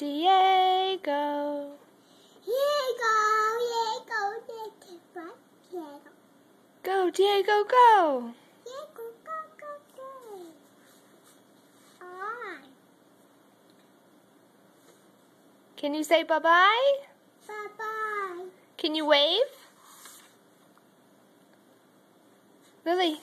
Diego. Diego, Diego, Diego, Diego. Go, Diego, go. Diego, go, go, go. Bye. Can you say bye-bye? Bye-bye. Can you wave? Lilly,